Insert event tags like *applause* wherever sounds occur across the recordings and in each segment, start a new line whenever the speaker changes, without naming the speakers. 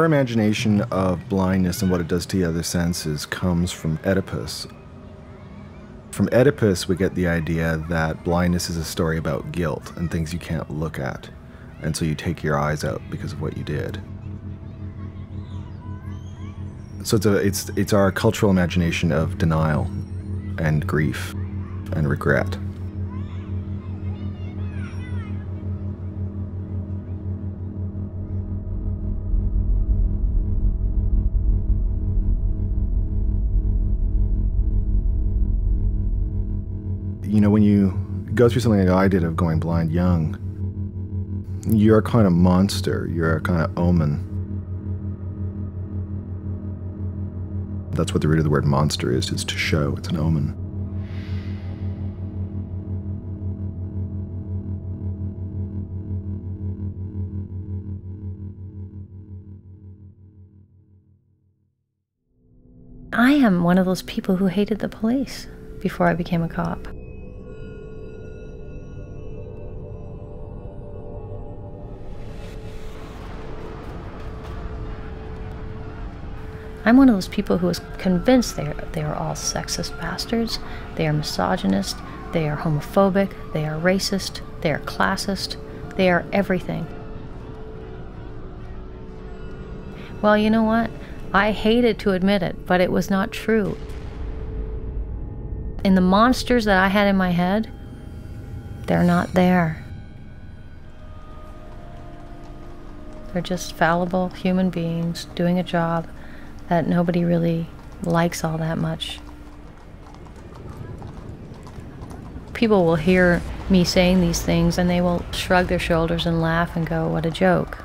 Our imagination of blindness and what it does to the other senses comes from Oedipus. From Oedipus, we get the idea that blindness is a story about guilt and things you can't look at, and so you take your eyes out because of what you did. So it's a, it's it's our cultural imagination of denial and grief and regret. You go through something like I did of going blind young, you're a kind of monster. You're a kind of omen. That's what the root of the word monster is, is to show. It's an omen.
I am one of those people who hated the police before I became a cop. I'm one of those people who is convinced they are, they are all sexist bastards, they are misogynist, they are homophobic, they are racist, they are classist, they are everything. Well, you know what? I hated to admit it, but it was not true. In the monsters that I had in my head, they're not there. They're just fallible human beings doing a job that nobody really likes all that much. People will hear me saying these things and they will shrug their shoulders and laugh and go, What a joke.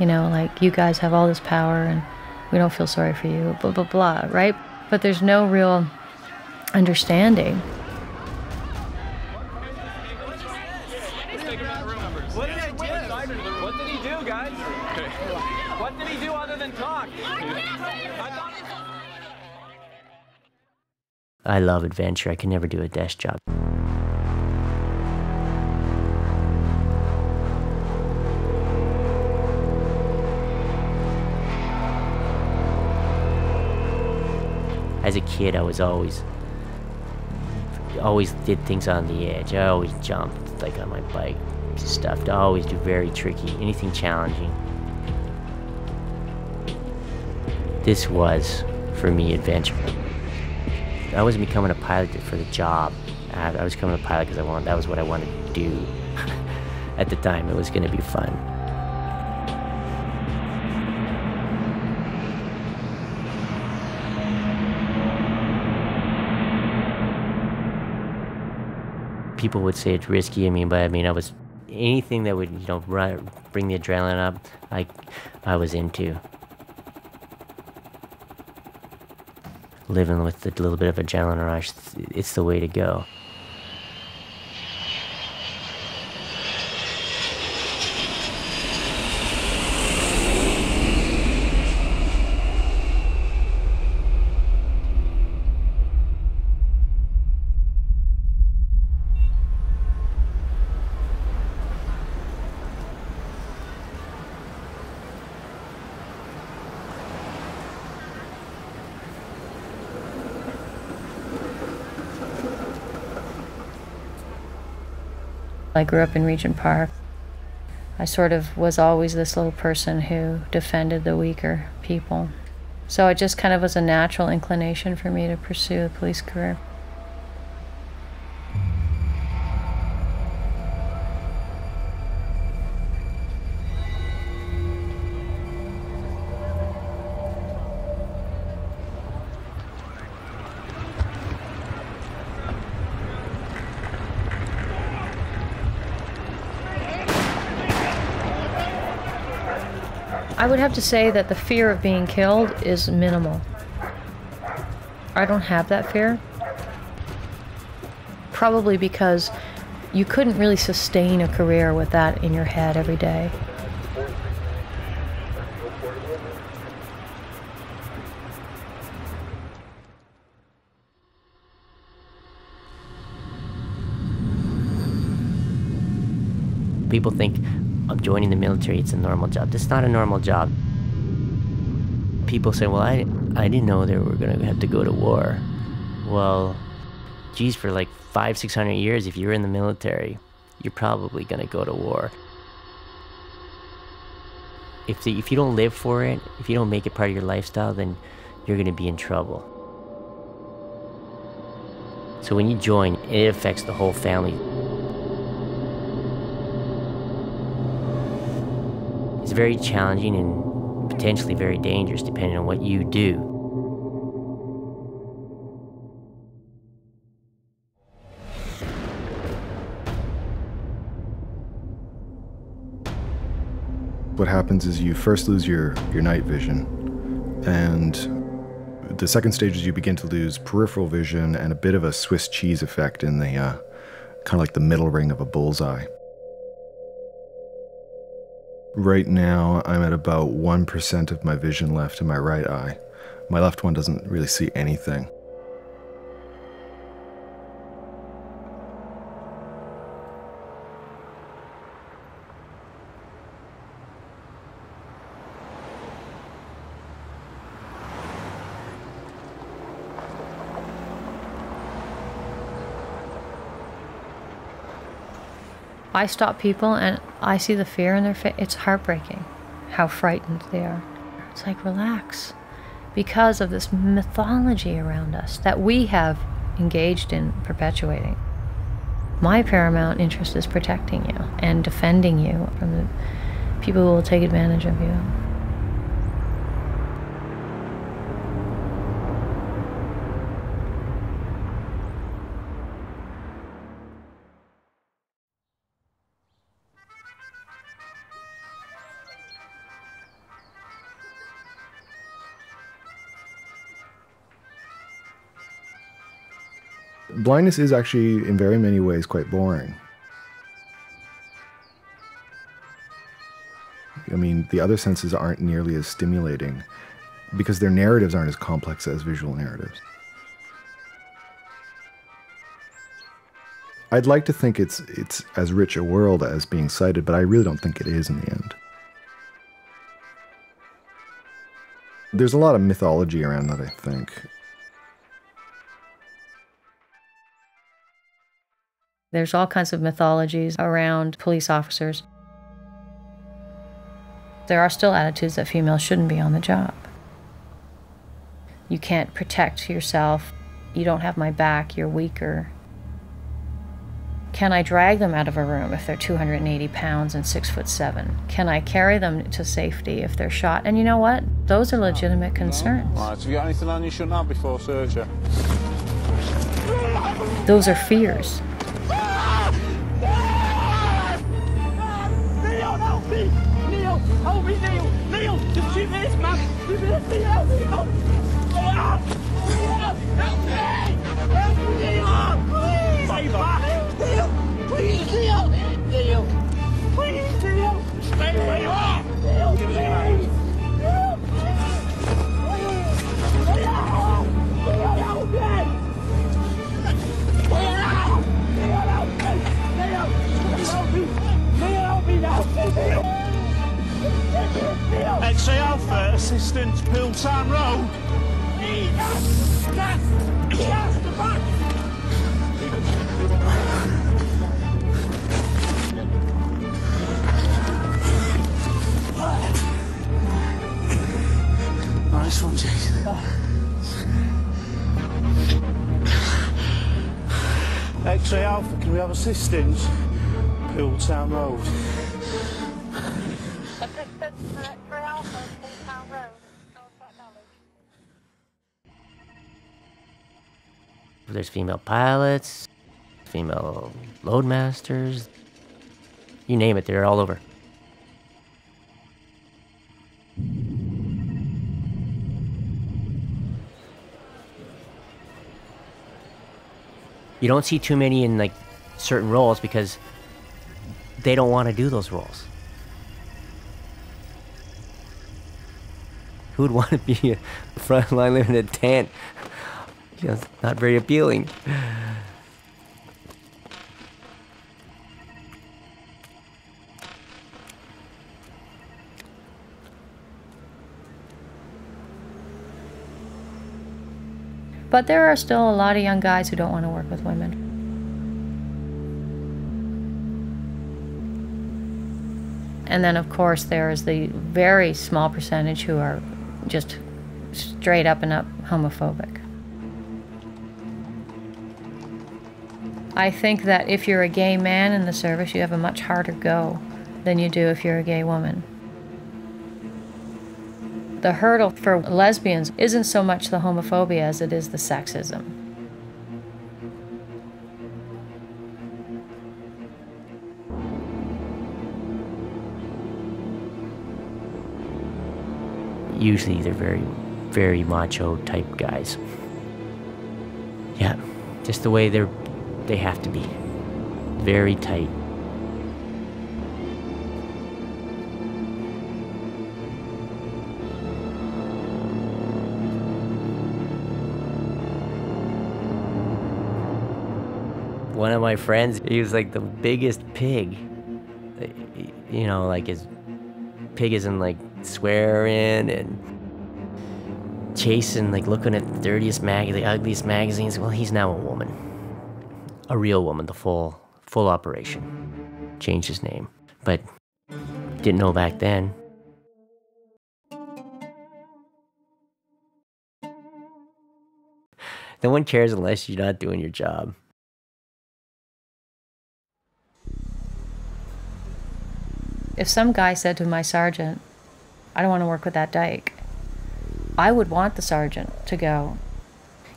You know, like, you guys have all this power and we don't feel sorry for you, blah, blah, blah, right? But there's no real understanding
I love adventure. I can never do a desk job. As a kid, I was always, always did things on the edge. I always jumped, like on my bike, stuff. I always do very tricky, anything challenging. This was, for me, adventure. I wasn't becoming a pilot for the job. I, was becoming a pilot because I wanted. That was what I wanted to do. *laughs* At the time, it was going to be fun. People would say it's risky. I mean, but I mean, I was anything that would you know run, bring the adrenaline up. I I was into. Living with a little bit of adrenaline rush, it's the way to go.
I grew up in Regent Park. I sort of was always this little person who defended the weaker people. So it just kind of was a natural inclination for me to pursue a police career. Have to say that the fear of being killed is minimal. I don't have that fear. Probably because you couldn't really sustain a career with that in your head every day.
People think I'm joining the military, it's a normal job. That's not a normal job. People say, well, I, I didn't know they were going to have to go to war. Well, geez, for like five, six hundred years, if you're in the military, you're probably going to go to war. If, the, if you don't live for it, if you don't make it part of your lifestyle, then you're going to be in trouble. So when you join, it affects the whole family. It's very challenging and potentially very dangerous depending on what you do.
What happens is you first lose your, your night vision, and the second stage is you begin to lose peripheral vision and a bit of a Swiss cheese effect in the uh, kind of like the middle ring of a bullseye. Right now, I'm at about 1% of my vision left in my right eye. My left one doesn't really see anything.
I stop people and I see the fear in their face. It's heartbreaking how frightened they are. It's like, relax. Because of this mythology around us that we have engaged in perpetuating. My paramount interest is protecting you and defending you from the people who will take advantage of you.
Blindness is actually, in very many ways, quite boring. I mean, the other senses aren't nearly as stimulating because their narratives aren't as complex as visual narratives. I'd like to think it's it's as rich a world as being sighted, but I really don't think it is in the end. There's a lot of mythology around that, I think.
There's all kinds of mythologies around police officers. There are still attitudes that females shouldn't be on the job. You can't protect yourself. You don't have my back. You're weaker. Can I drag them out of a room if they're 280 pounds and six foot seven? Can I carry them to safety if they're shot? And you know what? Those are legitimate concerns.
Right, have you got anything on you shouldn't have before surgery?
Those are fears.
Help me! Help me! Please! Stay back! Neil! Please, Neil! Neil! Please, Neil! Stay where you are! Neil, please! Neil, please! Neil! Neil, help me!
X-ray Alpha, assistant Hilltown Road. Nice one, Jason. X-ray Alpha, can we have assistance? Hilltown Road.
There's female pilots, female loadmasters. You name it, they're all over. You don't see too many in like certain roles because they don't want to do those roles. Who would want to be a *laughs* front line living in a tent? *laughs* Just not very appealing.
But there are still a lot of young guys who don't want to work with women. And then, of course, there is the very small percentage who are just straight up and up homophobic. I think that if you're a gay man in the service, you have a much harder go than you do if you're a gay woman. The hurdle for lesbians isn't so much the homophobia as it is the sexism.
Usually they're very, very macho type guys. Yeah, just the way they're, they have to be. Very tight. one of my friends, he was like the biggest pig. You know, like his pig isn't like swearing and chasing, like looking at the dirtiest mag, the ugliest magazines. Well, he's now a woman, a real woman, the full, full operation. Changed his name, but didn't know back then. No one cares unless you're not doing your job.
If some guy said to my sergeant, I don't want to work with that dyke, I would want the sergeant to go,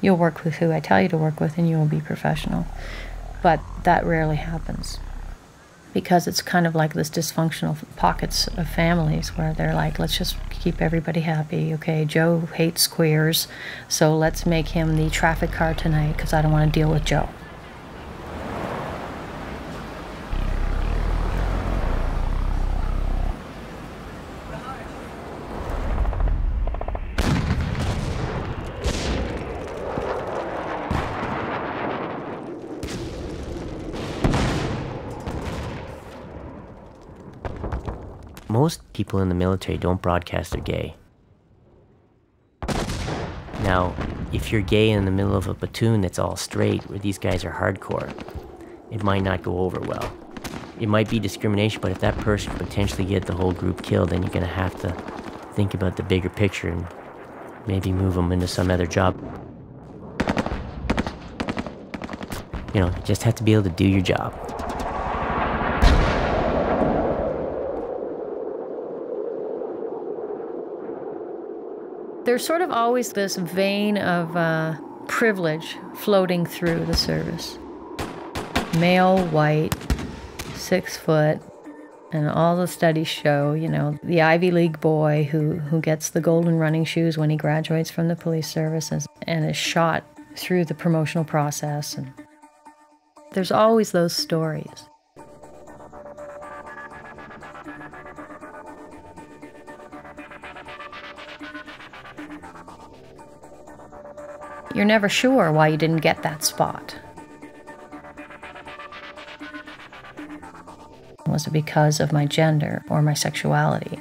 You'll work with who I tell you to work with and you will be professional. But that rarely happens because it's kind of like this dysfunctional pockets of families where they're like, let's just keep everybody happy. Okay, Joe hates queers, so let's make him the traffic car tonight because I don't want to deal with Joe.
most people in the military don't broadcast they're gay. Now, if you're gay in the middle of a platoon that's all straight, where these guys are hardcore, it might not go over well. It might be discrimination, but if that person could potentially get the whole group killed, then you're going to have to think about the bigger picture and maybe move them into some other job. You know, just have to be able to do your job.
There's sort of always this vein of uh, privilege floating through the service. Male, white, six foot, and all the studies show, you know, the Ivy League boy who, who gets the golden running shoes when he graduates from the police service and, and is shot through the promotional process. And there's always those stories. You're never sure why you didn't get that spot. Was it because of my gender or my sexuality?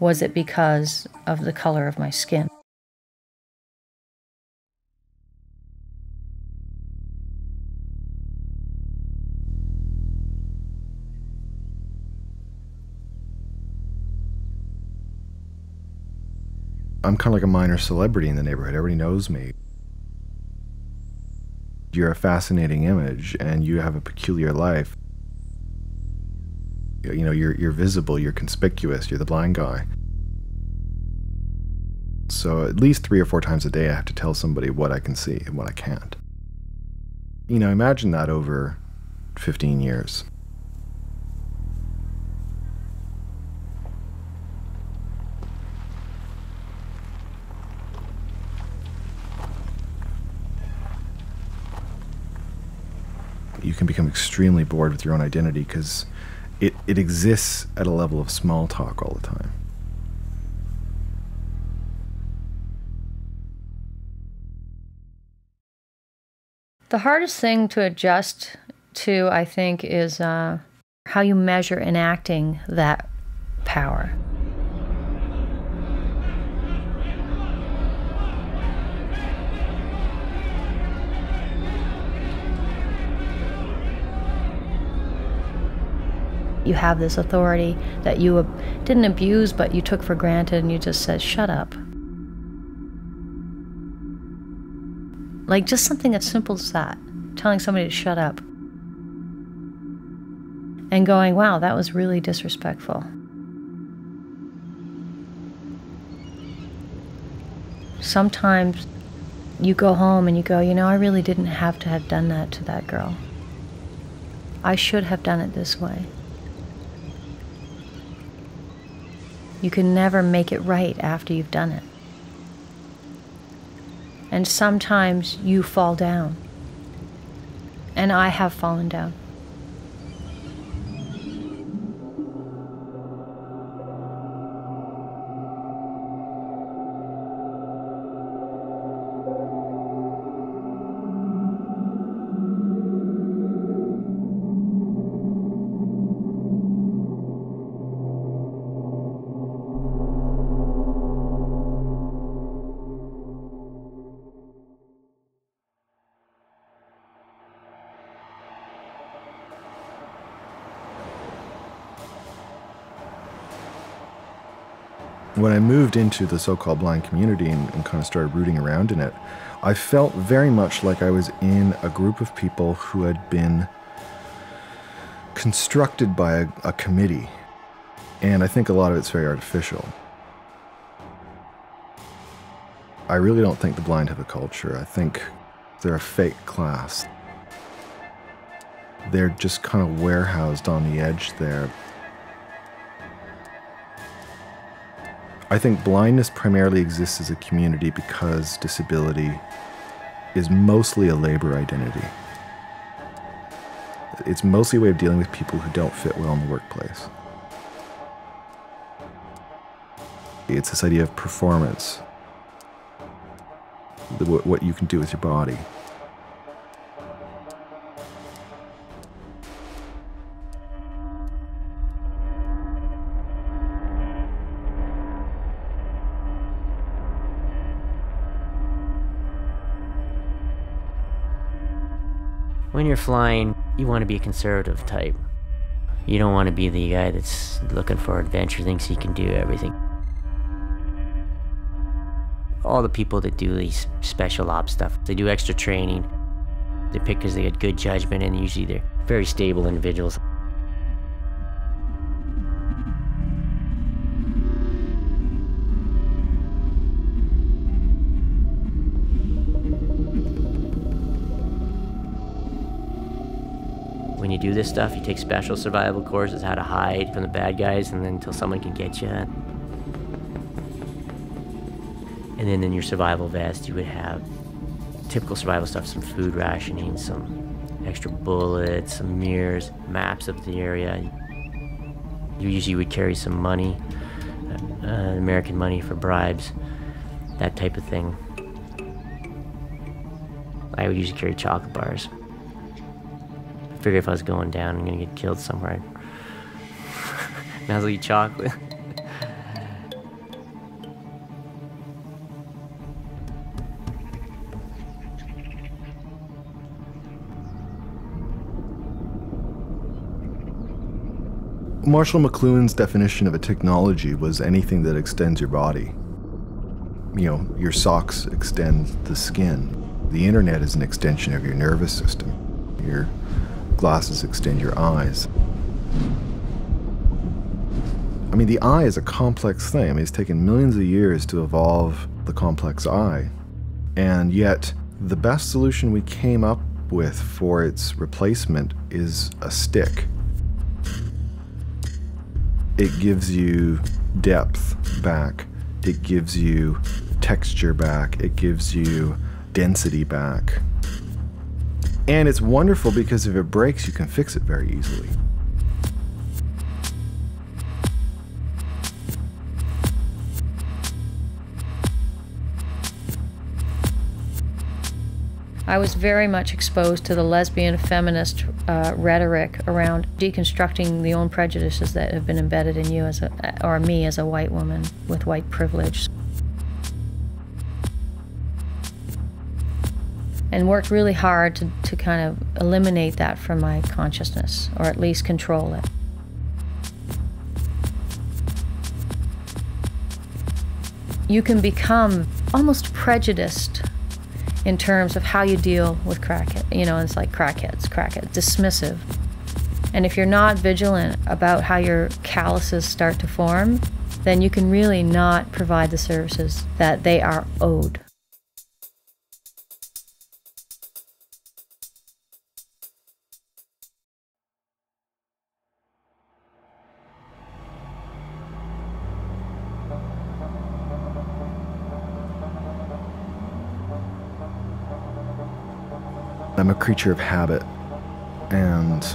Was it because of the color of my skin?
I'm kind of like a minor celebrity in the neighborhood. Everybody knows me. You're a fascinating image and you have a peculiar life. You know, you're, you're visible, you're conspicuous, you're the blind guy. So at least three or four times a day, I have to tell somebody what I can see and what I can't. You know, imagine that over 15 years. You can become extremely bored with your own identity because it, it exists at a level of small talk all the time.
The hardest thing to adjust to, I think, is uh, how you measure enacting that power. You have this authority that you didn't abuse, but you took for granted, and you just said, shut up. Like just something as simple as that, telling somebody to shut up. And going, wow, that was really disrespectful. Sometimes you go home and you go, you know, I really didn't have to have done that to that girl. I should have done it this way. You can never make it right after you've done it. And sometimes you fall down. And I have fallen down.
When I moved into the so called blind community and, and, kind of started rooting around in it, I felt very much like I was in a group of people who had been constructed by a, a committee. And I think a lot of it's very artificial. I really don't think the blind have a culture. I think they're a fake class. They're just kind of warehoused on the edge there I think blindness primarily exists as a community because disability is mostly a labor identity. It's mostly a way of dealing with people who don't fit well in the workplace. It's this idea of performance, what you can do with your body.
When you're flying, you want to be a conservative type. You don't want to be the guy that's looking for adventure, thinks he can do everything. All the people that do these special ops stuff, they do extra training. They pick because they get good judgment and usually they're very stable individuals. Do this stuff, you take special survival courses, how to hide from the bad guys, and then until someone can get you. And then in your survival vest, you would have typical survival stuff, some food rationing, some extra bullets, some mirrors, maps of the area. You usually would carry some money, uh, American money for bribes, that type of thing. I would usually carry chocolate bars figure if I was going down, I'm gonna get killed somewhere. *laughs* As well eat chocolate. *laughs*
Marshall McLuhan's definition of a technology was anything that extends your body. You know, your socks extend the skin. The internet is an extension of your nervous system. Your glasses extend your eyes. I mean, the eye is a complex thing. I mean, it's taken millions of years to evolve the complex eye. And yet, the best solution we came up with for its replacement is a stick. It gives you depth back, it gives you texture back, it gives you density back. And it's wonderful because if it breaks, you can fix it very easily.
I was very much exposed to the lesbian feminist uh, rhetoric around deconstructing the own prejudices that have been embedded in you as a, or me as a white woman with white privilege. and worked really hard to, to kind of eliminate that from my consciousness, or at least control it. You can become almost prejudiced in terms of how you deal with crackhead. You know, it's like crackheads, crackheads, dismissive. And if you're not vigilant about how your calluses start to form, then you can really not provide the services that they are owed.
I'm a creature of habit, and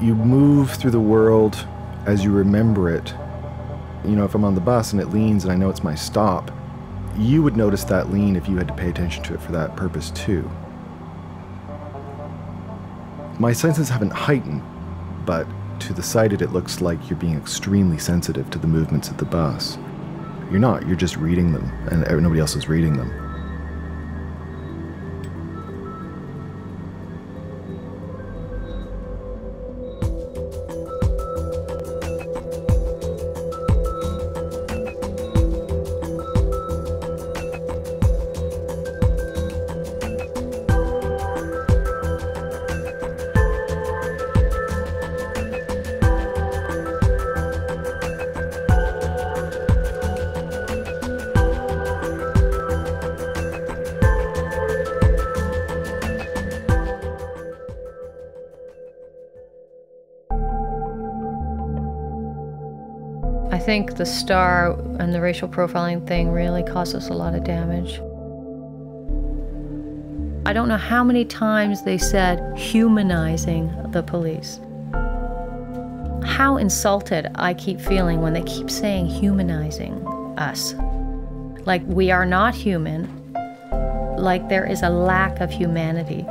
you move through the world as you remember it. You know, if I'm on the bus and it leans and I know it's my stop, you would notice that lean if you had to pay attention to it for that purpose too. My senses haven't heightened, but to the sighted, it looks like you're being extremely sensitive to the movements of the bus. You're not, you're just reading them, and nobody else is reading them.
Star and the racial profiling thing really caused us a lot of damage. I don't know how many times they said humanizing the police. How insulted I keep feeling when they keep saying humanizing us. Like we are not human, like there is a lack of humanity.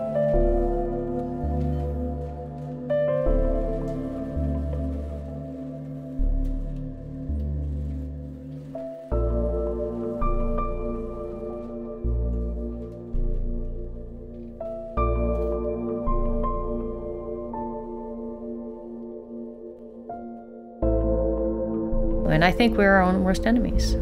Think we're our own worst enemies.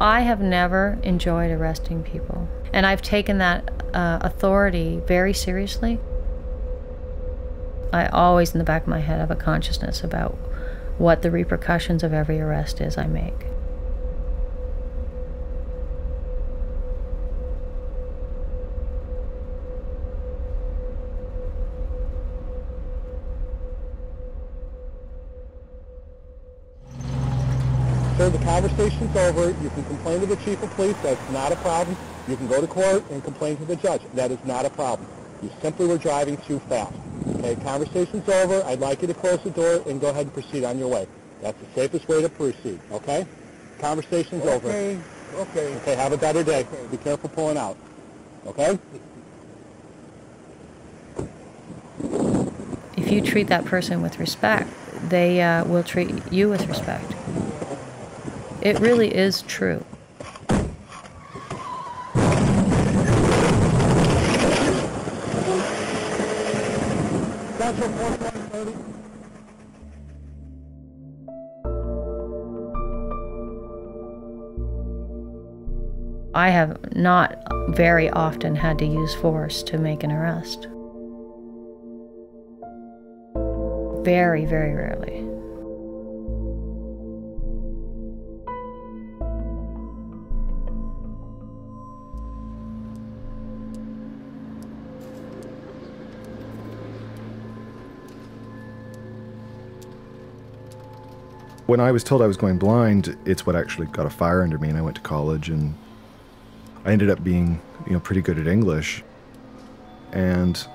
I have never enjoyed arresting people. And I've taken that uh, authority very seriously. I always, in the back of my head, have a consciousness about what the repercussions of every arrest is I make.
Conversation's over. You can complain to the chief of police. That's not a problem. You can go to court and complain to the judge. That is not a problem. You simply were driving too fast. Okay, conversation's over. I'd like you to close the door and go ahead and proceed on your way. That's the safest way to proceed, okay? Conversation's over.
Okay, okay.
Okay, have a better day. Be careful pulling out. Okay?
If you treat that person with respect, they uh, will treat you with respect. It really is true. I have not very often had to use force to make an arrest. Very, very rarely.
When I was told I was going blind, it's what actually got a fire under me, and I went to college and I ended up being, you know, pretty good at English. And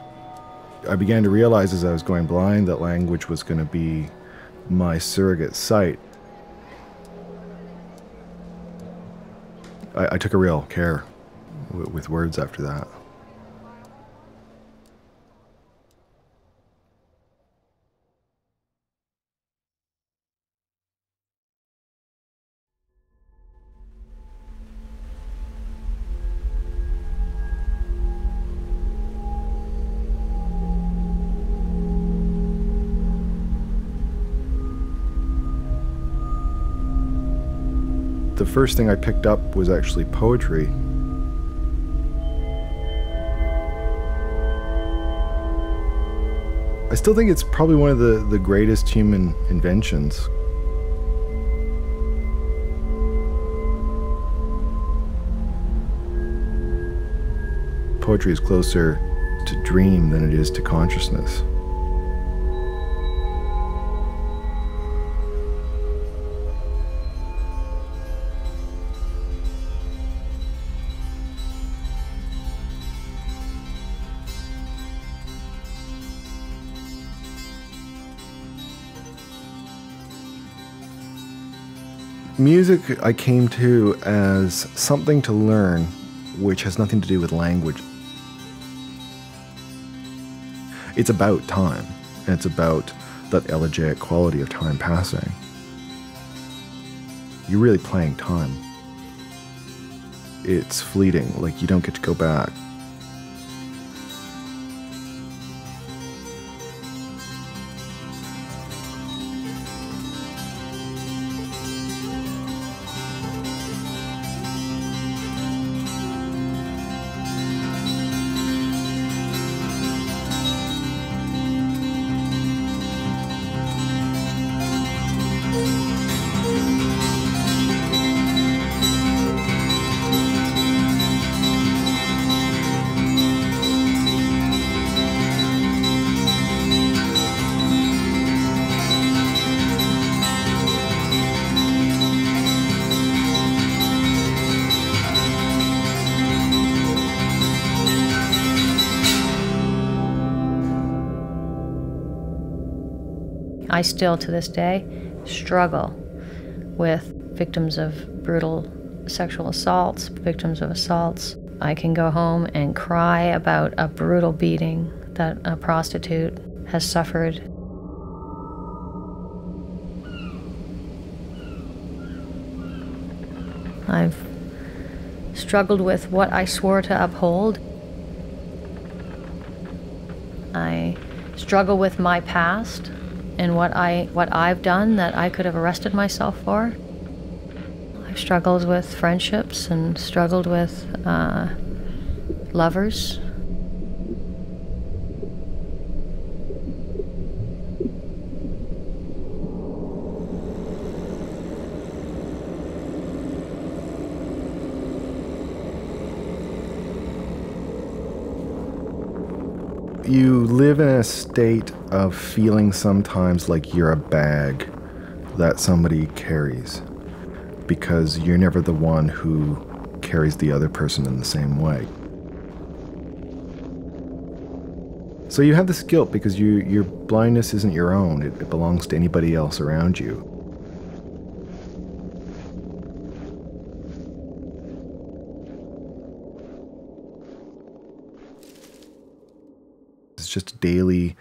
I began to realize as I was going blind that language was going to be my surrogate sight. I, I took a real care with words after that. First thing I picked up was actually poetry. I still think it's probably one of the, the greatest human inventions. Poetry is closer to dream than it is to consciousness. Music I came to as something to learn which has nothing to do with language. It's about time, and it's about that elegiac quality of time passing. You're really playing time. It's fleeting, like you don't get to go back.
I still, to this day, struggle with victims of brutal sexual assaults, victims of assaults. I can go home and cry about a brutal beating that a prostitute has suffered. I've struggled with what I swore to uphold. I struggle with my past and what I what I've done that I could have arrested myself for. I've struggled with friendships and struggled with uh, lovers.
You live in a state of feeling sometimes like you're a bag that somebody carries because you're never the one who carries the other person in the same way. So you have this guilt because you, your blindness isn't your own, it, it belongs to anybody else around you. Just daily,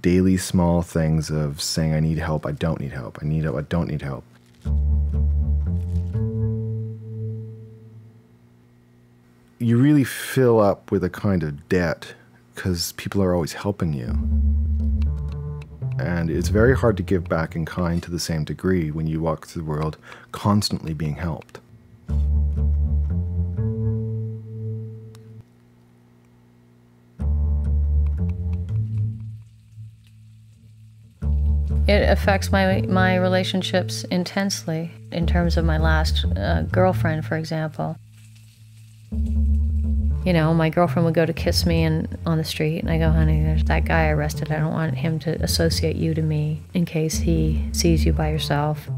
daily small things of saying, I need help, I don't need help, I need help, I don't need help. You really fill up with a kind of debt because people are always helping you. And it's very hard to give back in kind to the same degree when you walk through the world constantly being helped.
Affects my my relationships intensely in terms of my last uh, girlfriend, for example. You know, my girlfriend would go to kiss me and on the street, and I go, "Honey, there's that guy arrested. I don't want him to associate you to me in case he sees you by yourself."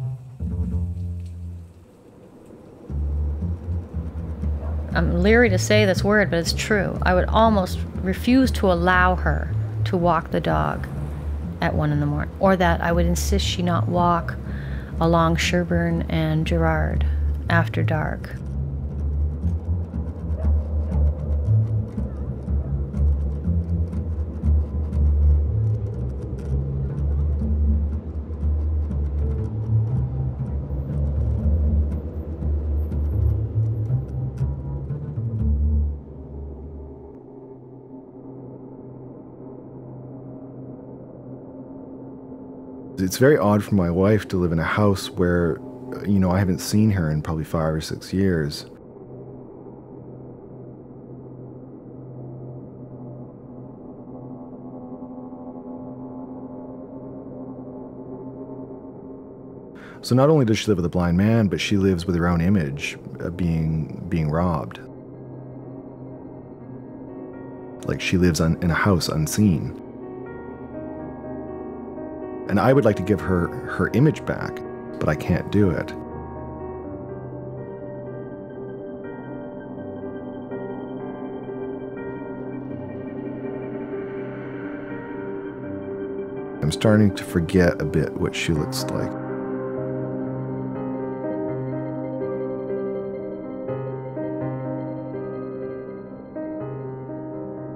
I'm leery to say this word, but it's true. I would almost refuse to allow her to walk the dog at one in the morning, or that I would insist she not walk along Sherbourne and Gerrard after dark.
It's very odd for my wife to live in a house where, you know, I haven't seen her in probably five or six years. So not only does she live with a blind man, but she lives with her own image uh, being being robbed. Like she lives in a house unseen. And I would like to give her her image back, but I can't do it. I'm starting to forget a bit what she looks like.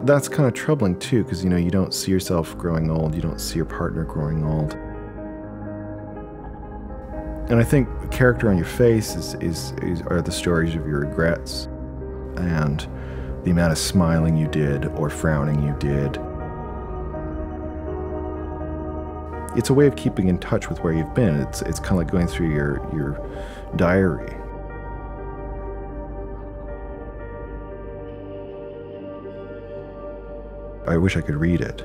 That's kind of troubling too, because you know you don't see yourself growing old, you don't see your partner growing old. And I think the character on your face is, is, is are the stories of your regrets and the amount of smiling you did or frowning you did. It's a way of keeping in touch with where you've been. It's it's kind of like going through your your diary I wish I could read it.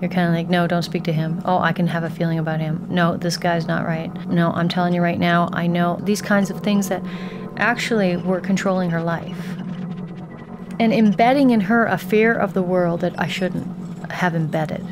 You're kind of like, no, don't speak to him. Oh, I can have a feeling about him. No, this guy's not right. No, I'm telling you right now, I know these kinds of things that actually were controlling her life. And embedding in her a fear of the world that I shouldn't have embedded.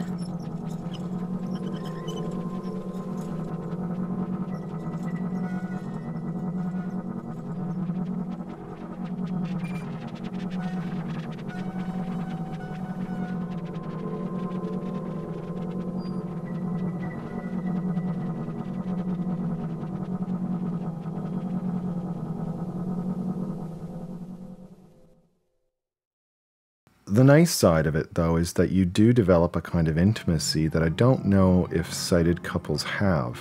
Nice side of it, though, is that you do develop a kind of intimacy that I don't know if sighted couples have.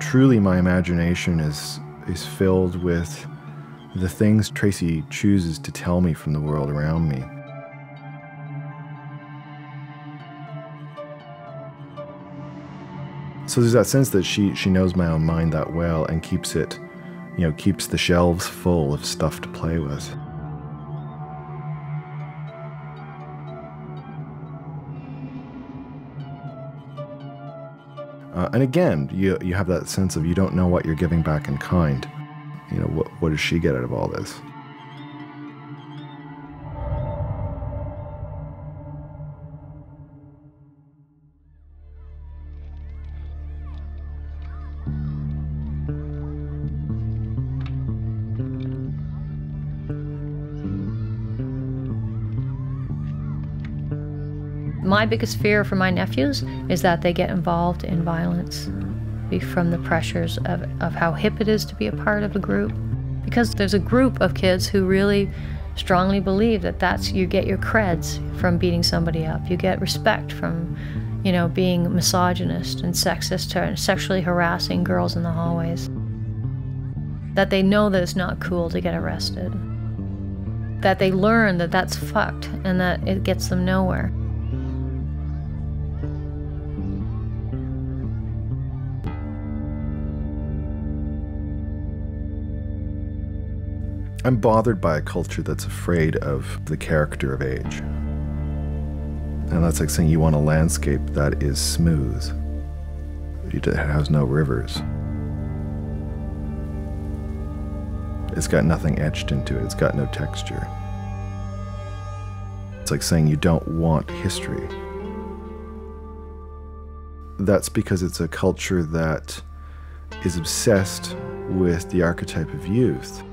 Truly, my imagination is, is filled with the things Tracy chooses to tell me from the world around me. So there's that sense that she, she knows my own mind that well and keeps it you know, keeps the shelves full of stuff to play with. Uh, and again, you, you have that sense of you don't know what you're giving back in kind. You know, what, what does she get out of all this?
My biggest fear for my nephews is that they get involved in violence from the pressures of, of how hip it is to be a part of a group. Because there's a group of kids who really strongly believe that that's you get your creds from beating somebody up. You get respect from, you know, being misogynist and sexist and sexually harassing girls in the hallways. That they know that it's not cool to get arrested. That they learn that that's fucked and that it gets them nowhere.
I'm bothered by a culture that's afraid of the character of age. And that's like saying you want a landscape that is smooth, it has no rivers. It's got nothing etched into it, it's got no texture. It's like saying you don't want history. That's because it's a culture that is obsessed with the archetype of youth.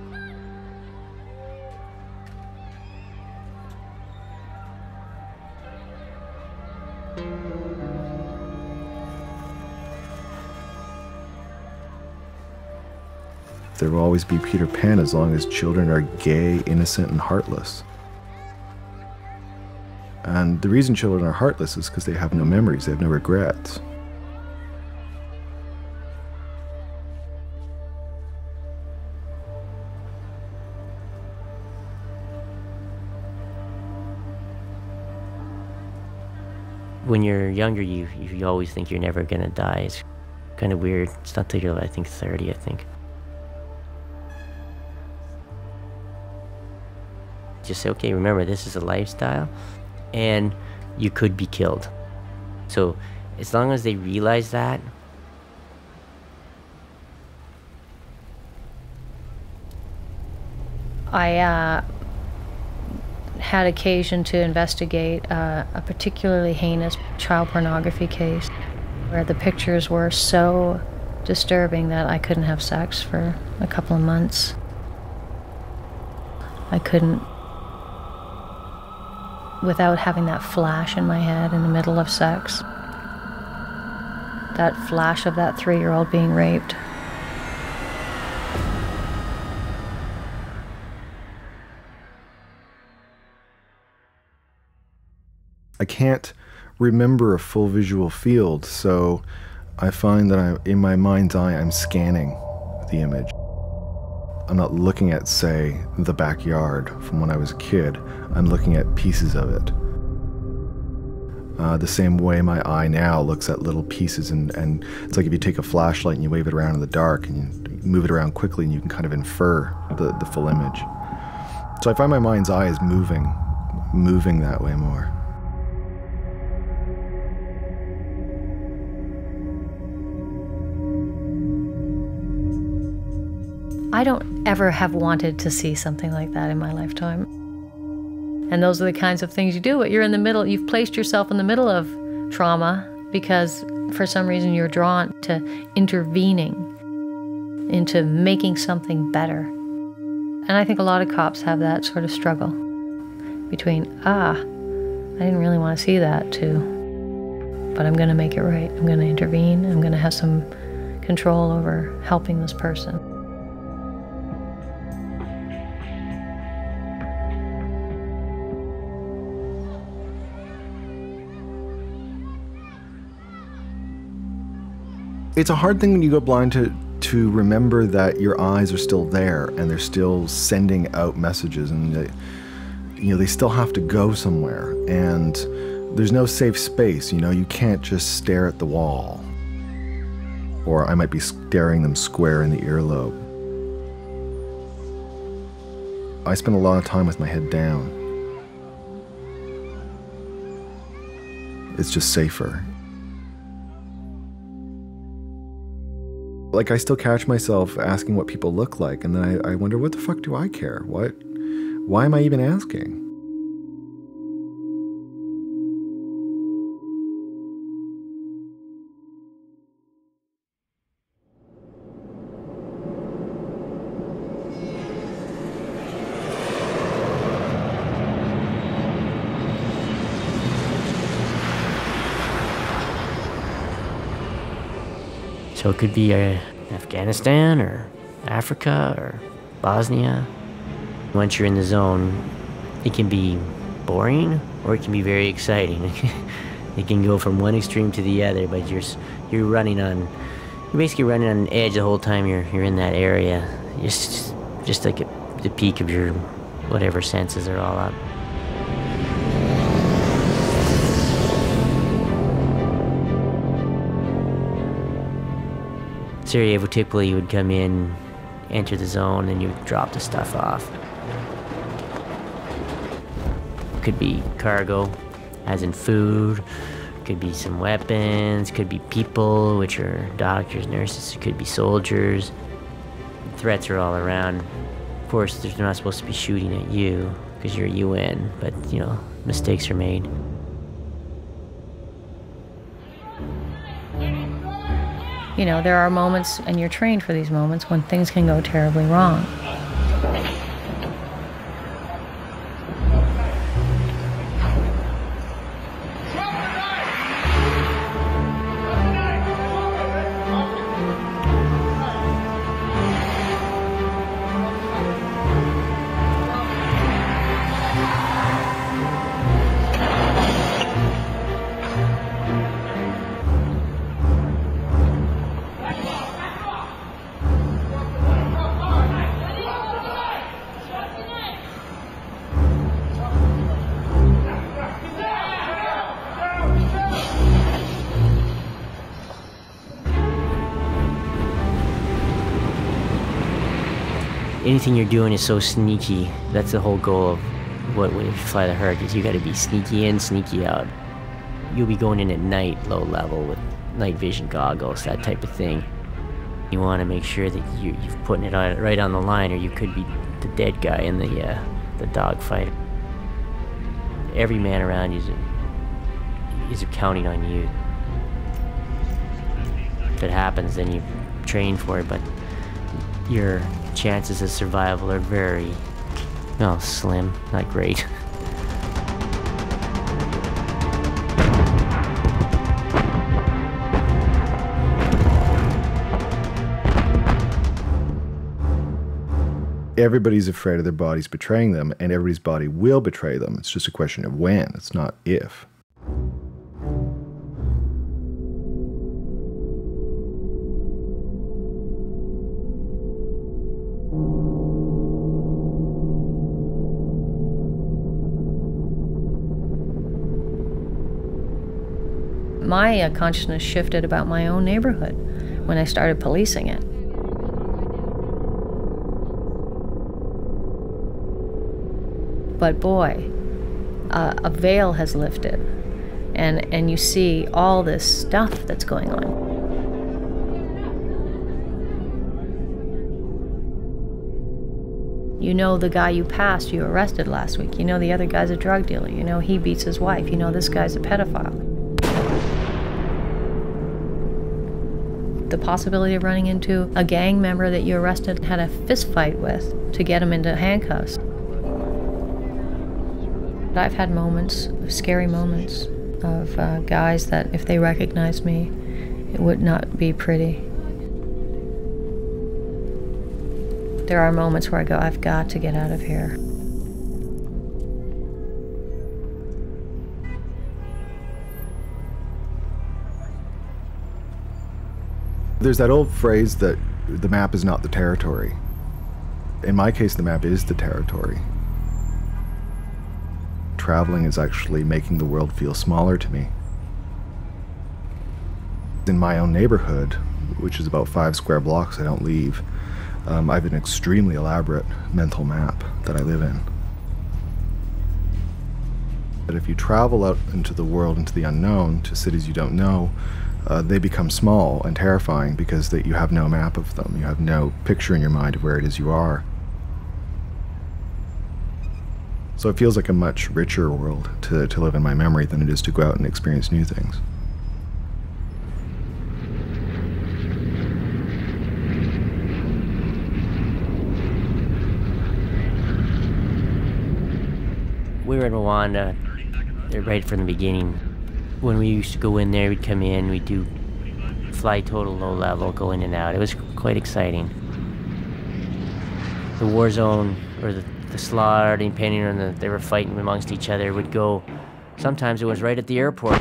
There will always be Peter Pan as long as children are gay, innocent, and heartless. And the reason children are heartless is because they have no memories, they have no regrets.
When you're younger, you, you always think you're never gonna die. It's kind of weird. It's not till you're, I think, 30, I think. Just say, okay, remember, this is a lifestyle, and you could be killed. So, as long as they realize that,
I uh, had occasion to investigate uh, a particularly heinous child pornography case where the pictures were so disturbing that I couldn't have sex for a couple of months. I couldn't, without having that flash in my head in the middle of sex. That flash of that three year old being raped.
I can't remember a full visual field, so I find that I, in my mind's eye, I'm scanning the image. I'm not looking at, say, the backyard from when I was a kid. I'm looking at pieces of it. Uh, the same way my eye now looks at little pieces, and, and it's like if you take a flashlight and you wave it around in the dark and you move it around quickly, and you can kind of infer the, the full image. So I find my mind's eye is moving, moving that way more.
I don't ever have wanted to see something like that in my lifetime. And those are the kinds of things you do. But you're in the middle, you've placed yourself in the middle of trauma because for some reason you're drawn to intervening, into making something better. And I think a lot of cops have that sort of struggle between, ah, I didn't really want to see that, too, but I'm going to make it right. I'm going to intervene. I'm going to have some control over helping this person.
It's a hard thing when you go blind to to remember that your eyes are still there and they're still sending out messages and they, you know they still have to go somewhere. And there's no safe space you know you can't just stare at the wall. Or i might be staring them square in the earlobe. I spend a lot of time with my head down. It's just safer Like I still catch myself asking what people look like, and then I, I wonder what the fuck do I care? What? Why am I even asking?
So it could be uh, Afghanistan or Africa or Bosnia. Once you're in the zone, it can be boring or it can be very exciting. *laughs* it can go from one extreme to the other, but you're you're running on you're basically running on an edge the whole time you're you're in that area. Just just like at the peak of your whatever senses are all up. Sarajevo typically you would come in, enter the zone, and you would drop the stuff off. Could be cargo, as in food, could be some weapons, could be people, which are doctors, nurses, could be soldiers. Threats are all around. Of course, they're not supposed to be shooting at you because you're a UN, but you know, mistakes are made.
You know, there are moments, and you're trained for these moments, when things can go terribly wrong.
Anything you're doing is so sneaky. That's the whole goal of what when you fly the Hercules. You got to be sneaky in, sneaky out. You'll be going in at night, low level, with night vision goggles, that type of thing. You want to make sure that you, you're putting it on, right on the line, or you could be the dead guy in the uh, the dogfight. Every man around you is, is counting on you. If it happens, then you train for it, but your chances of survival are very, well, slim, not great. *laughs*
Everybody's afraid of their bodies betraying them, and everybody's body will betray them. It's just a question of when, it's not if.
My uh, consciousness shifted about my own neighborhood when I started policing it. But boy, uh, a veil has lifted, and, and you see all this stuff that's going on. You know the guy you passed, you arrested last week. You know the other guy's a drug dealer. You know he beats his wife. You know this guy's a pedophile. The possibility of running into a gang member that you arrested had a fist fight with to get him into handcuffs. I've had moments, scary moments, of uh, guys that if they recognized me, it would not be pretty. There are moments where I go, I've got to get out of here.
There's that old phrase that the map is not the territory. In my case, the map is the territory. Traveling is actually making the world feel smaller to me. In my own neighborhood, which is about five square blocks, I don't leave. Um, I have an extremely elaborate mental map that I live in. But if you travel out into the world, into the unknown, to cities you don't know, uh, they become small and terrifying because that you have no map of them. You have no picture in your mind of where it is you are. So it feels like a much richer world to, to live in my memory than it is to go out and experience new things.
We were in Rwanda right from the beginning when we used to go in there, we'd come in, we'd do fly total low level, go in and out. It was quite exciting. The war zone, or the, the slaughter, depending on the, they were fighting amongst each other, would go, sometimes it was right at the airport.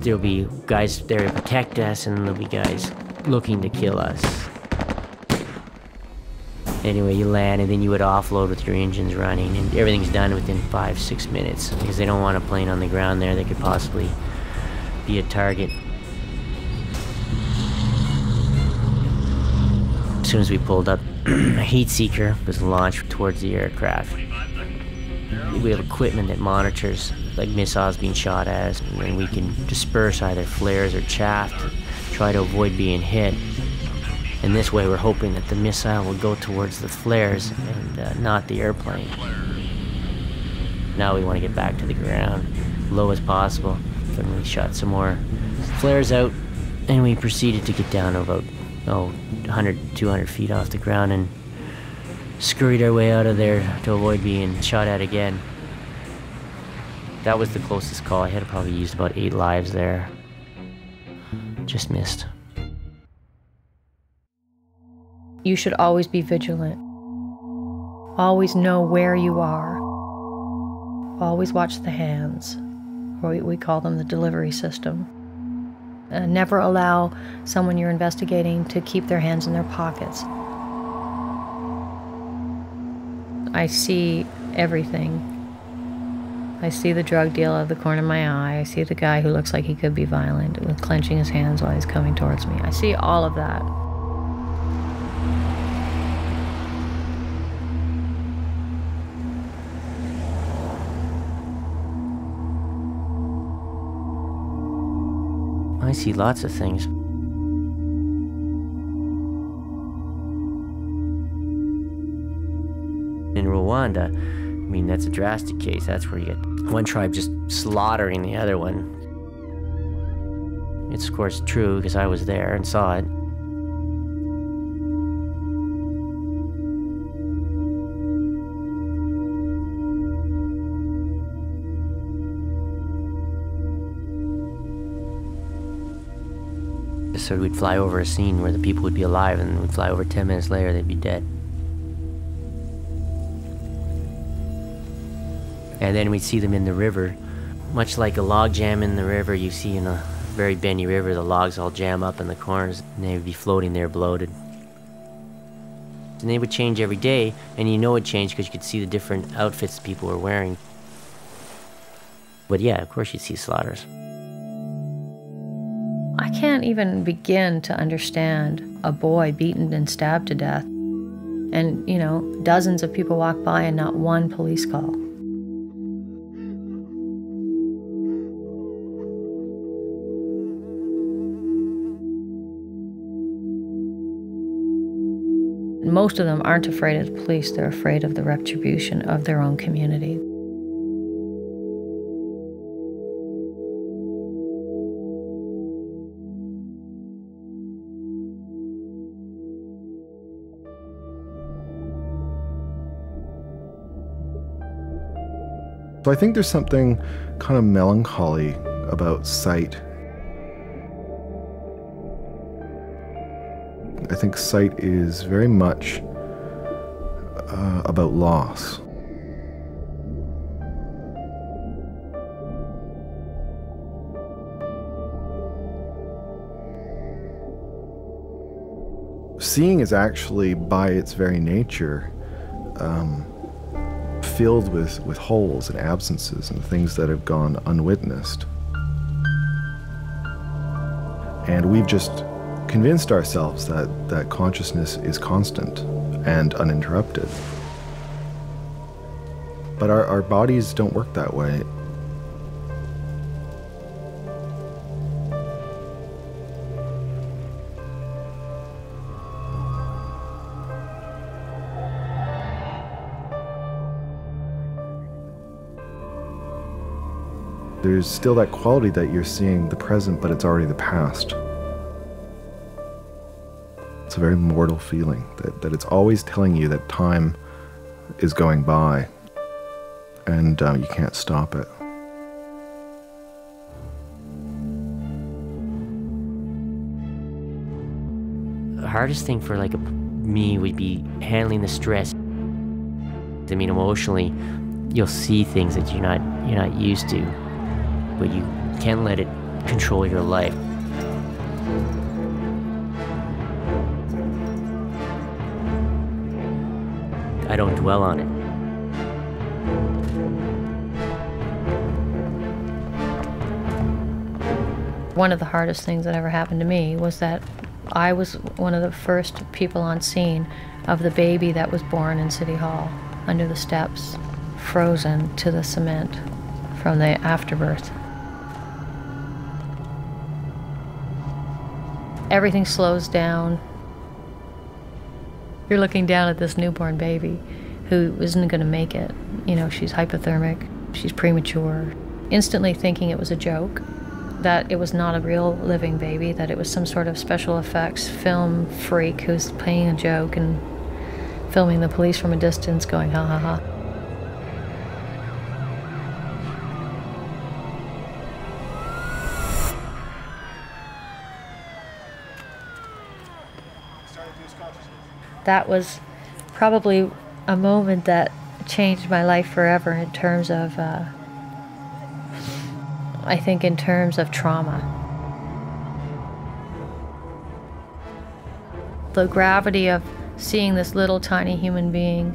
There'll be guys there to protect us, and there'll be guys looking to kill us. Anyway, you land and then you would offload with your engines running and everything's done within five, six minutes because they don't want a plane on the ground there that could possibly be a target. As soon as we pulled up, *clears throat* a heat seeker was launched towards the aircraft. We have equipment that monitors like missiles being shot at and we can disperse either flares or chaff to try to avoid being hit. And this way, we're hoping that the missile will go towards the flares and uh, not the airplane. Now we want to get back to the ground, low as possible. Then we shot some more flares out, and we proceeded to get down about oh 100, 200 feet off the ground and scurried our way out of there to avoid being shot at again. That was the closest call. I had probably used about eight lives there. Just missed.
You should always be vigilant. Always know where you are. Always watch the hands, or we, call them the delivery system. Uh, never allow someone you're investigating to keep their hands in their pockets. I see everything. I see the drug deal out of the corner of my eye. I see the guy who looks like he could be violent clenching his hands while he's coming towards me. I see all of that.
I see lots of things. In Rwanda, I mean, that's a drastic case. That's where you get one tribe just slaughtering the other one. It's, of course, true because I was there and saw it. So we'd fly over a scene where the people would be alive, and we'd fly over 10 minutes later, they'd be dead. And then we'd see them in the river. Much like a log jam in the river, you see in a very bendy river, the logs all jam up in the corners, and they would be floating there bloated. And they would change every day, and you know it changed because you could see the different outfits people were wearing. But yeah, of course you'd see slaughters.
I can't even begin to understand a boy beaten and stabbed to death. And, you know, dozens of people walk by and not one police call. Most of them aren't afraid of the police, they're afraid of the retribution of their own community.
So I think there's something kind of melancholy about sight. I think sight is very much uh, about loss. Seeing is actually, by its very nature, um, filled with, with holes and absences and things that have gone unwitnessed. And we've just convinced ourselves that, that consciousness is constant and uninterrupted. But our, our bodies don't work that way. There's still that quality that you're seeing the present, but it's already the past. It's a very mortal feeling that, that it's always telling you that time is going by and uh, you can't stop it.
The hardest thing for like a, me would be handling the stress. I mean, emotionally, you'll see things that you're not you're not used to, but you can't let it control your life. I don't dwell on it.
One of the hardest things that ever happened to me was that I was one of the first people on scene of the baby that was born in City Hall under the steps, frozen to the cement from the afterbirth. Everything slows down. You're looking down at this newborn baby who isn't going to make it. You know, she's hypothermic, she's premature. Instantly thinking it was a joke, that it was not a real living baby, that it was some sort of special effects film freak who's playing a joke and filming the police from a distance going ha ha ha. That was probably a moment that changed my life forever in terms of, uh, I think, in terms of trauma. The gravity of seeing this little tiny human being,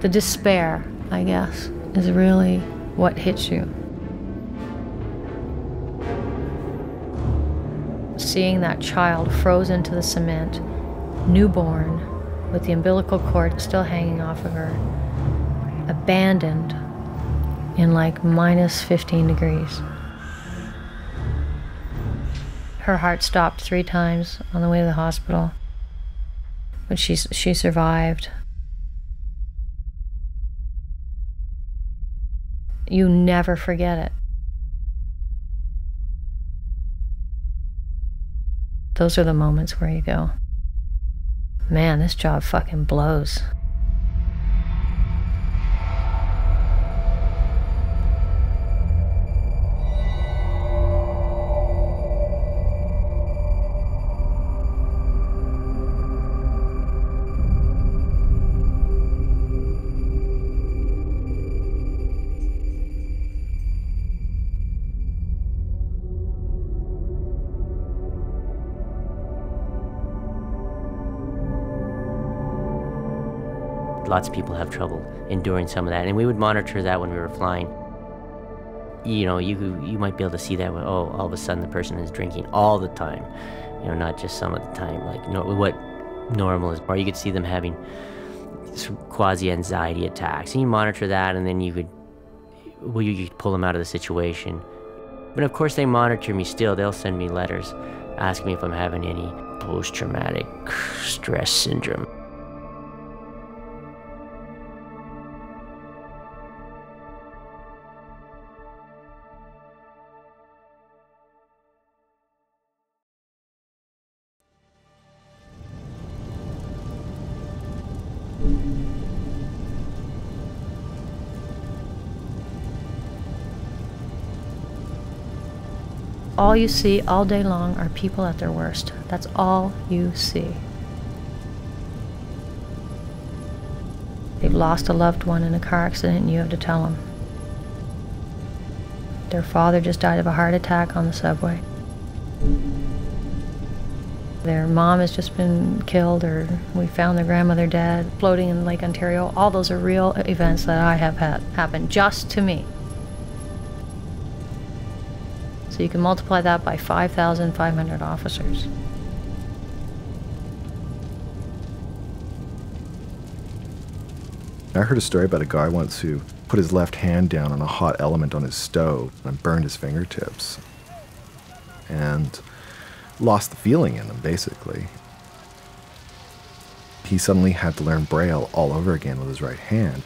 the despair, I guess, is really what hits you. Seeing that child frozen to the cement, newborn, with the umbilical cord still hanging off of her, abandoned in like minus 15 degrees. Her heart stopped three times on the way to the hospital, but she, she survived. You never forget it. Those are the moments where you go, man, this job fucking blows.
Lots of people have trouble enduring some of that, and we would monitor that when we were flying. You know, you you might be able to see that. Oh, all of a sudden the person is drinking all the time. You know, not just some of the time. Like no, what normal is, or you could see them having quasi anxiety attacks, and you monitor that, and then you could well, you could pull them out of the situation. But of course, they monitor me still. They'll send me letters asking me if I'm having any post traumatic stress syndrome.
All you see all day long are people at their worst. That's all you see. They've lost a loved one in a car accident and you have to tell them. Their father just died of a heart attack on the subway. Their mom has just been killed, or we found their grandmother dead, floating in Lake Ontario. All those are real events that I have had happen just to me. So you can multiply that by 5,500 officers.
I heard a story about a guy once who put his left hand down on a hot element on his stove and burned his fingertips. And lost the feeling in them, basically. He suddenly had to learn Braille all over again with his right hand.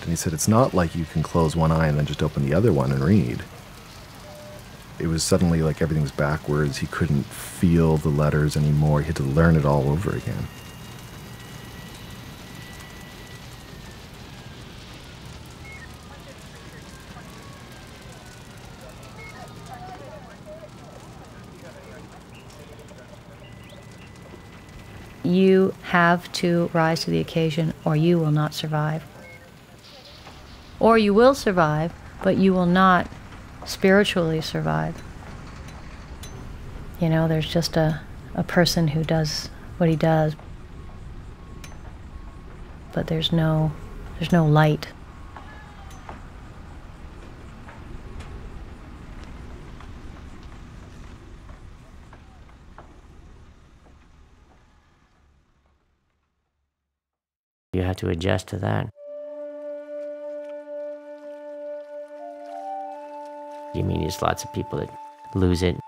And he said, It's not like you can close one eye and then just open the other one and read it was suddenly like everything was backwards. He couldn't feel the letters anymore. He had to learn it all over again.
You have to rise to the occasion or you will not survive. Or you will survive, but you will not spiritually survive. You know, there's just a, a person who does what he does, but there's no there's no light.
You have to adjust to that. You mean there's lots of people that lose it.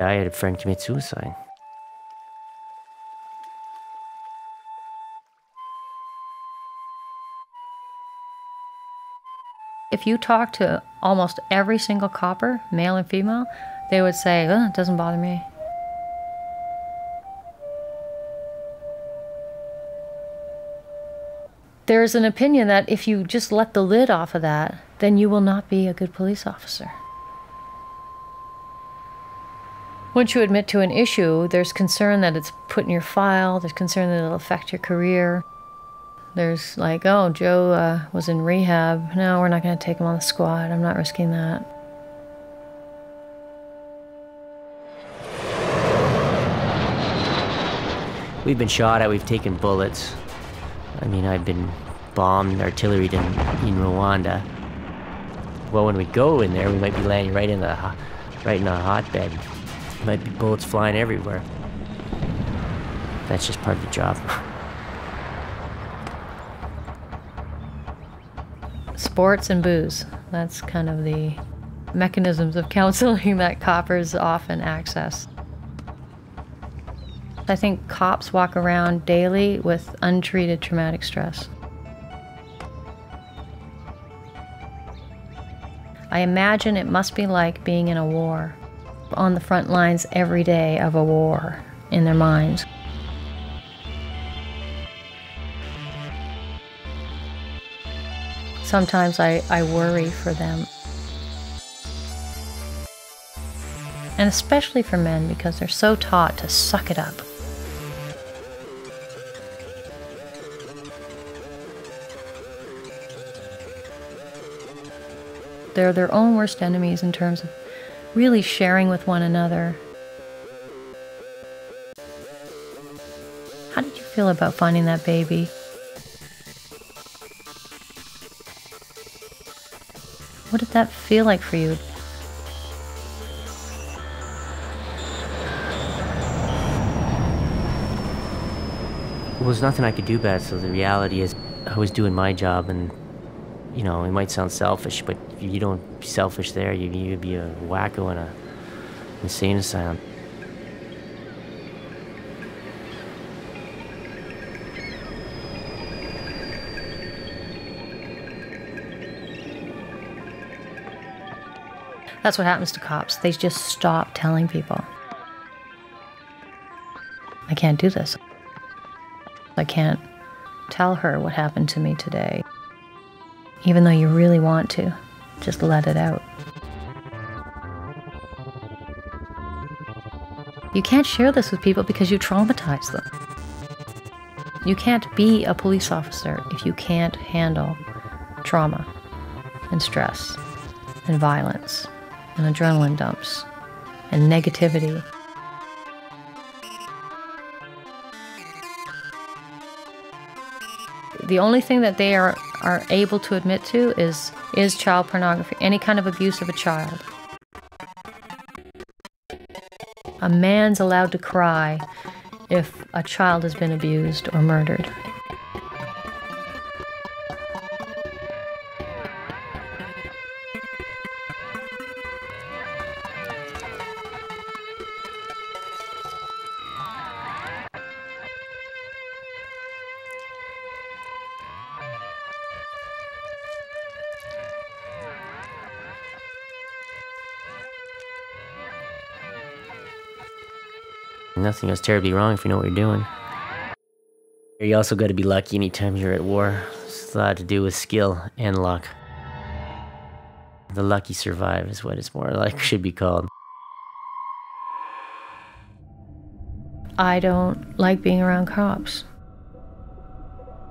I had a friend commit suicide.
If you talk to almost every single copper, male and female, they would say, oh, it doesn't bother me. There's an opinion that if you just let the lid off of that, then you will not be a good police officer. Once you admit to an issue, there's concern that it's put in your file, there's concern that it'll affect your career. There's like, oh, Joe uh, was in rehab. No, we're not going to take him on the squad. I'm not risking that.
We've been shot at, we've taken bullets. I mean, I've been bombed, artilleried in, in Rwanda. Well, when we go in there, we might be landing right in the, right in a hotbed. Might be bullets flying everywhere. That's just part of the job. *laughs*
Sports and booze. That's kind of the mechanisms of counseling *laughs* that coppers often access. I think cops walk around daily with untreated traumatic stress. I imagine it must be like being in a war, on the front lines every day of a war in their minds. Sometimes I, I worry for them. And especially for men because they're so taught to suck it up. They're their own worst enemies in terms of really sharing with one another. How did you feel about finding that baby? What did that feel like for you?
Well, there's nothing I could do about it, so the reality is I was doing my job and you know, it might sound selfish, but you don't be selfish there. You you'd be a wacko in a insane asylum.
That's what happens to cops. They just stop telling people. I can't do this. I can't tell her what happened to me today even though you really want to. Just let it out. You can't share this with people because you traumatize them. You can't be a police officer if you can't handle trauma and stress and violence and adrenaline dumps and negativity. The only thing that they are are able to admit to is is child pornography, any kind of abuse of a child. A man's allowed to cry if a child has been abused or murdered.
Nothing goes terribly wrong if you know what you're doing. You also got to be lucky anytime you're at war. It's a lot to do with skill and luck. The lucky survive is what it's more like *laughs* should be called.
I don't like being around cops.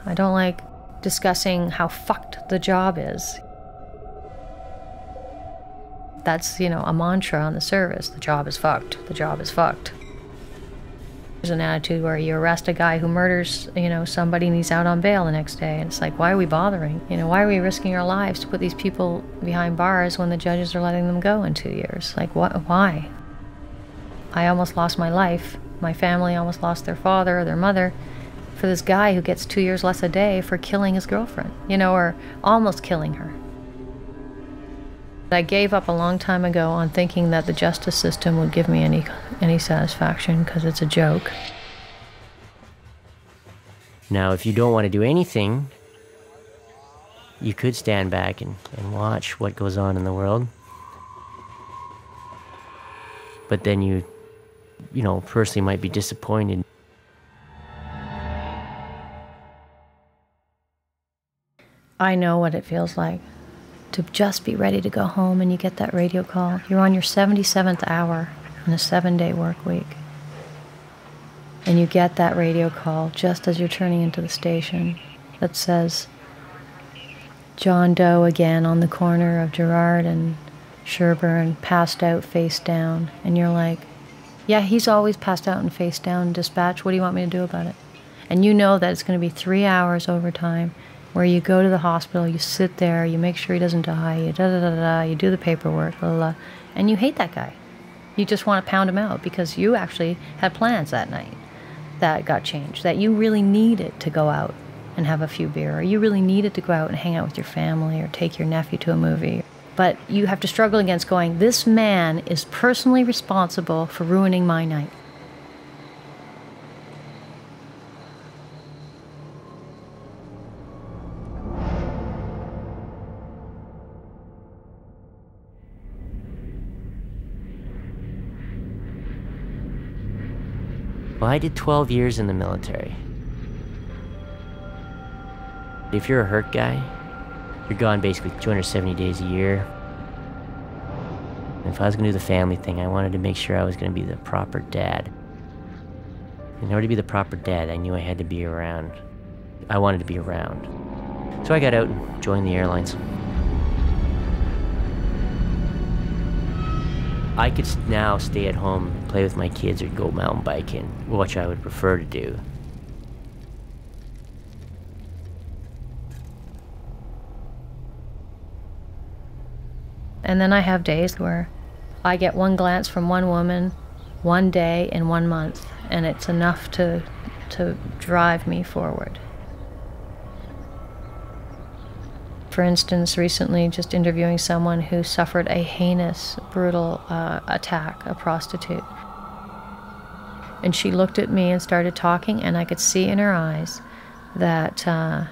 I don't like discussing how fucked the job is. That's, you know, a mantra on the service. The job is fucked. The job is fucked. There's an attitude where you arrest a guy who murders, you know, somebody and he's out on bail the next day. And it's like, why are we bothering? You know, why are we risking our lives to put these people behind bars when the judges are letting them go in two years? Like, what? Why? I almost lost my life. My family almost lost their father or their mother for this guy who gets two years less a day for killing his girlfriend, you know, or almost killing her. I gave up a long time ago on thinking that the justice system would give me any any satisfaction because it's a joke.
Now, if you don't want to do anything, you could stand back and, and watch what goes on in the world. But then you, you know, personally might be disappointed.
I know what it feels like to just be ready to go home and you get that radio call. You're on your 77th hour in a seven day work week. And you get that radio call just as you're turning into the station that says, John Doe again on the corner of Gerrard and Sherbourne, passed out face down. And you're like, yeah, he's always passed out and face down, dispatch. What do you want me to do about it? And you know that it's going to be three hours overtime where you go to the hospital, you sit there, you make sure he doesn't die, you da da da da, you do the paperwork, blah, blah, blah, and you hate that guy. You just want to pound him out because you actually had plans that night that got changed, that you really needed to go out and have a few beer, or you really needed to go out and hang out with your family or take your nephew to a movie. But you have to struggle against going, this man is personally responsible for ruining my night.
I did 12 years in the military. If you're a hurt guy, you're gone basically 270 days a year. If I was going to do the family thing, I wanted to make sure I was going to be the proper dad. In order to be the proper dad, I knew I had to be around. I wanted to be around. So I got out and joined the airlines. I could now stay at home, play with my kids, or go mountain biking, which I would prefer to do.
And then I have days where I get one glance from one woman, one day in one month, and it's enough to, to drive me forward. For instance, recently just interviewing someone who suffered a heinous, brutal uh, attack, a prostitute. And she looked at me and started talking, and I could see in her eyes that, uh,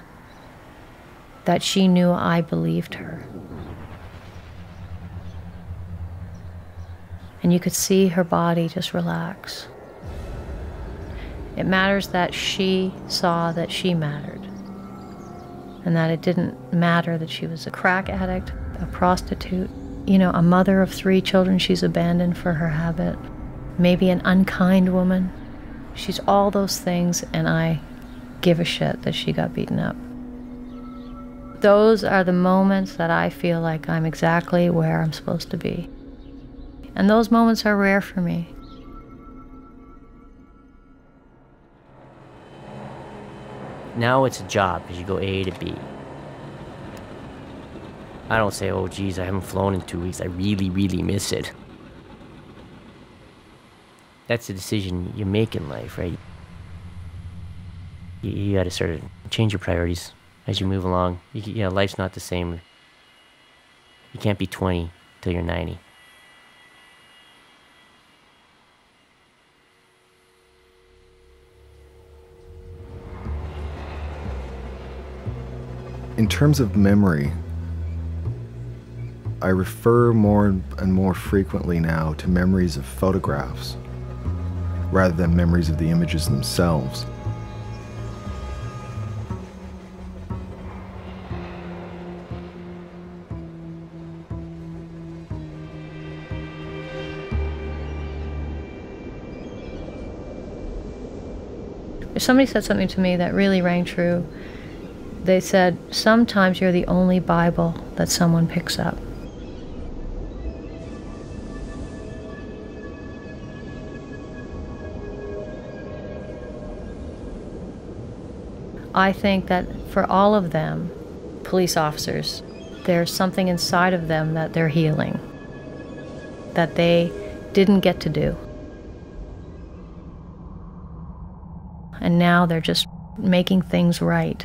that she knew I believed her. And you could see her body just relax. It matters that she saw that she mattered and that it didn't matter that she was a crack addict, a prostitute, you know, a mother of three children she's abandoned for her habit, maybe an unkind woman. She's all those things, and I give a shit that she got beaten up. Those are the moments that I feel like I'm exactly where I'm supposed to be. And those moments are rare for me.
Now it's a job because you go A to B. I don't say, oh geez, I haven't flown in two weeks. I really, really miss it. That's a decision you make in life, right? You, you got to sort of change your priorities as you move along. You, you know, life's not the same. You can't be 20 till you're 90.
In terms of memory, I refer more and more frequently now to memories of photographs rather than memories of the images themselves.
If Somebody said something to me that really rang true. They said, Sometimes you're the only Bible that someone picks up. I think that for all of them, police officers, there's something inside of them that they're healing, that they didn't get to do. And now they're just making things right.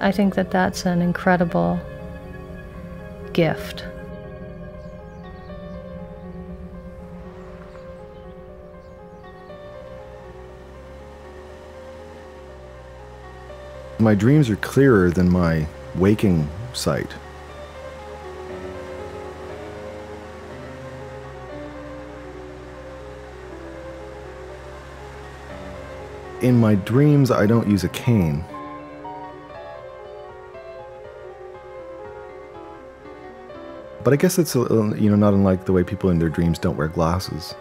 I think that that's an incredible gift.
My dreams are clearer than my waking sight. In my dreams, I don't use a cane. But I guess it's you know not unlike the way people in their dreams don't wear glasses.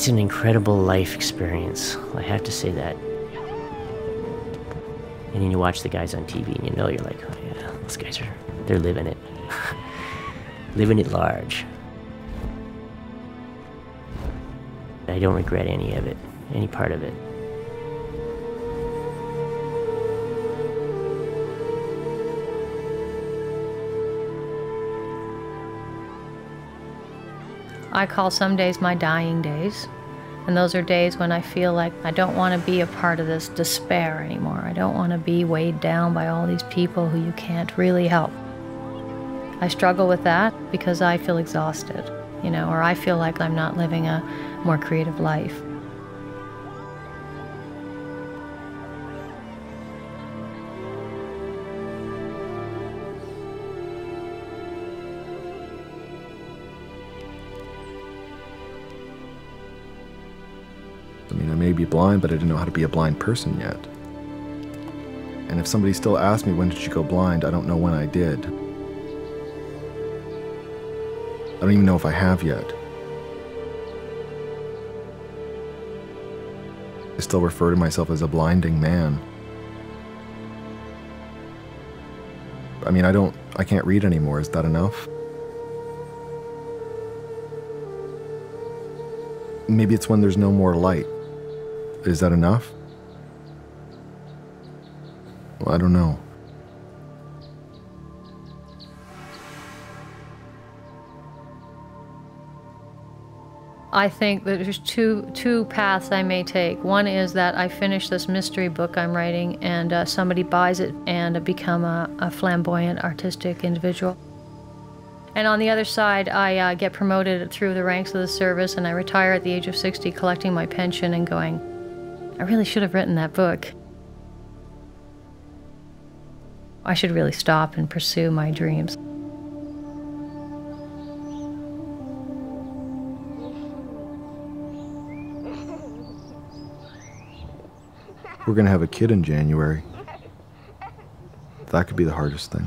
It's an incredible life experience. I have to say that. And then you watch the guys on TV and you know you're like, oh yeah, those guys are, they're living it. *laughs* living it large. I don't regret any of it, any part of it.
I call some days my dying days. And those are days when I feel like I don't want to be a part of this despair anymore. I don't want to be weighed down by all these people who you can't really help. I struggle with that because I feel exhausted, you know, or I feel like I'm not living a more creative life.
Blind, but I didn't know how to be a blind person yet. And if somebody still asks me, when did you go blind, I don't know when I did. I don't even know if I have yet. I still refer to myself as a blinding man. I mean, I don't, I can't read anymore. Is that enough? Maybe it's when there's no more light. Is that enough? Well, I don't know.
I think that there's two two paths I may take. One is that I finish this mystery book I'm writing, and uh, somebody buys it and become a, a, flamboyant, artistic individual. And on the other side, I uh, get promoted through the ranks of the service, and I retire at the age of 60, collecting my pension and going, I really should have written that book. I should really stop and pursue my dreams.
We're going to have a kid in January. That could be the hardest thing.